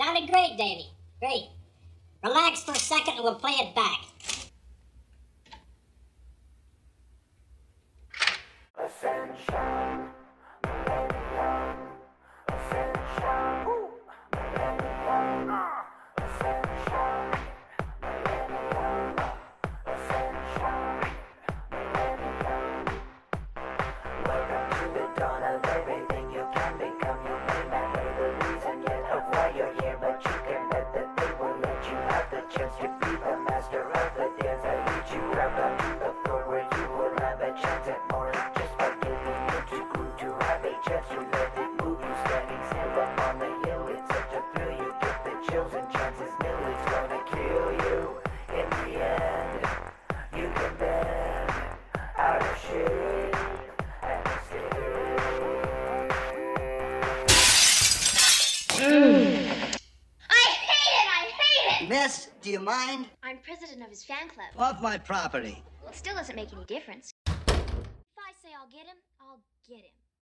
Sounded great, Davy. Great. Relax for a second and we'll play it back. To be the master of the dance. I lead you back to the floor where you will have a chance at more. Just by giving you to groove to have a chance to let it move you standing still up on the hill. It's such a thrill, you get the chills and chances nil. Gonna kill you in the end. You can bend out of shape and I hate it! I hate it! Miss, do you mind? I'm president of his fan club. Off my property. Well, it still doesn't make any difference. If I say I'll get him, I'll get him.